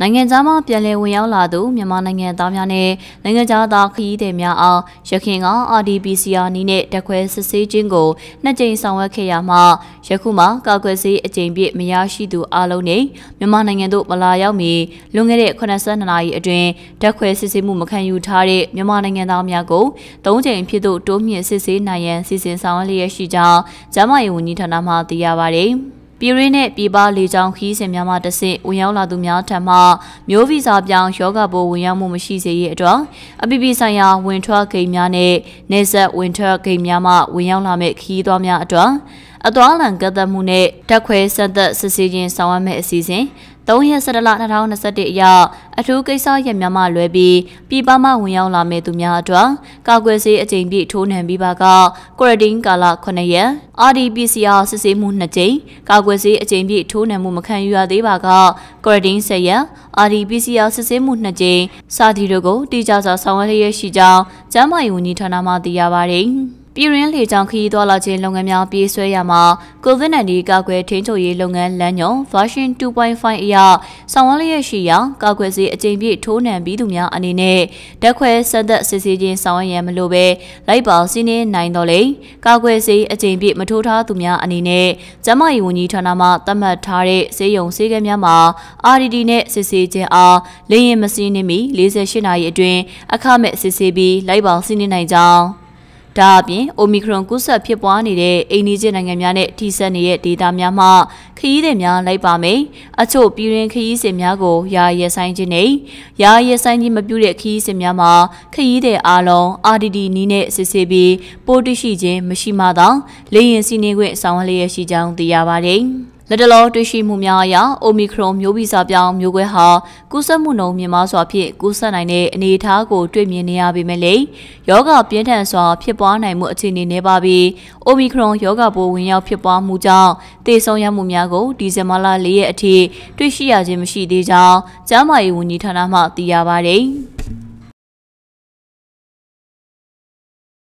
နိုင်ငံသားမှပြန်လည်ဝင်ရောက်လာသူမြန်မာနိုင်ငံသားများနဲ့နိုင်ငံသားခရီးသည်များအားရခင်က RDPCR နီးနဲ့တက်ခွဲစစ်ဆေးခြင်းကိုနှစ်ကြိမ်ဆောင်ရွက်ခဲ့ရမှယခုမှကာကွယ်ဆေးအကြိမ်ပြည့်မရရှိသူအလုံးနဲ့မြန်မာနိုင်ငံသို့မလာရောက်မီလွန်ခဲ့တဲ့82နာရီအတွင်းတက်ခွဲစစ်ဆေးမှုမခံယူထားတဲ့မြန်မာနိုင်ငံသားများကို၃ကြိမ်ဖြစ်သို့တိုးမြင့်စစ်ဆေးနိုင်ရန်စီစဉ်ဆောင်ရွက်လျက်ရှိကြောင်းကျန်းမာရေးဝန်ကြီးဌာနမှသိရပါသည်။ ပြည်ရင်းနဲ့ပြည်ပလေကြောင်းခီးစဉ်များမှတဆင့်ဝင်ရောက်လာသူများထံမှမျိုးဗီဇပြောင်းယောဂပိုးဝင်ရောက်မှုမရှိစေရအတွက်အပိပိဆိုင်ရာဝင်ထွက်ဂိမ်းများနဲ့နေဆက်ဝင်ထွက်ဂိမ်းများမှဝင်ရောက်လာမဲ့ခီးသွားများအတွက်အသွာလံကတ်သက်မှုနဲ့တက်ခွဲဆက်သက်စစ်ဆေးခြင်းဆောင်ရွက်မဲ့အစီအစဉ် 3ရက်17လ2021အရအထူးကိစ္စရပ်များမှလွဲပြီးပြည်ပမှဝင်ရောက်လာမဲ့သူများအတွက်ကာကွယ်ဆေးအကြိမ်ပြည့်ထိုးနှံပြီးပါကကွရတင်းကာလ9ရက် RDPCR စစ်ဆေးမှု2ကြိမ်ကာကွယ်ဆေးအကြိမ်ပြည့်ထိုးနှံမှုမခံယူရသေးပါကကွရတင်း10ရက် RDPCR စစ်ဆေးမှု2ကြိမ်စာတီတို့ကိုတိကျစွာဆောင်ရွက်လျက်ရှိကြောင်းကျန်းမာရေးဝန်ကြီးဌာနမှသိရပါတယ်။ ပြည်ရင်းလေကြောင်းခရီးသွားလာခြင်းလုပ်ငန်းများပြေးဆွဲရမှာ COVID-19 ကာကွယ်ထိန်းချုပ်ရေးလုပ်ငန်းလမ်းညွှန် version 2.5အရဆောင်ရွက်လျက်ရှိရာကာကွယ်ဆေးအကြိမ်ပြည့်ထိုးနှံပြီးသူများအနေနဲ့တက်ခွဲစက်သက်စစ်ဆေးခြင်းဆောင်ရွက်ရန်မလိုပဲလိုက်ပါစီးနှင်းနိုင်တော်လေကာကွယ်ဆေးအကြိမ်ပြည့်မထိုးထားသူများအနေနဲ့ကျန်းမာရေးဝန်ကြီးဌာနမှသတ်မှတ်ထားတဲ့ဆေးရုံဆေးကမ်းများမှာ RDD နဲ့စစ်ဆေးခြင်းအားလေရင်မစည်းနှင်းမီ48နာရီအတွင်းအခမဲ့စစ်ဆေးပြီးလိုက်ပါစီးနှင်းနိုင်ကြောင်း ဒါအပြင် Omicron ကူးစက်ဖြစ်ပွားနေတဲ့အိန္ဒိယနိုင်ငံများနဲ့ထိစပ်နေတဲ့ဒေသများမှာခရီးသည်များလိုက်ပါမယ်။အချို့ပြည်တွင်ခရီးစဉ်များကိုယာရဆိုင်ခြင်းနဲ့ယာရဆိုင်ခြင်းမပြုတဲ့ခရီးစဉ်များမှာခရီးသည်အားလုံး RDD နီးနဲ့စစ်ဆေးပြီးပို့တရှိခြင်းမရှိမှသာလေရင်စီးနေခွင့်ဆောင်ရွက်လျက်ရှိကြောင်းသိရပါတယ်။ လက်တလောတွေ့ရှိမှုများအရအိုမီခရွန်မျိုးဗီဇပြောင်းမျိုးကွဲဟာကူးစက်မှုနှုန်းမြင့်မားစွာဖြင့်ကူးစက်နိုင်တဲ့အနေအထားကိုတွေ့မြင်နေရပေမဲ့လည်းယောဂပြင်းထန်စွာဖြစ်ပွားနိုင်မှုအခြေအနေနေပါပြီးအိုမီခရွန်ယောဂပိုးဝင်ရောက်ဖြစ်ပွားမှုကြောင့်သေဆုံးရမှုများကိုဒီဇင်ဘာလ၄ရက်အထိတွေ့ရှိရခြင်းမရှိသေးကြောင်းကျန်းမာရေးဝန်ကြီးဌာနမှသိရပါဗျ။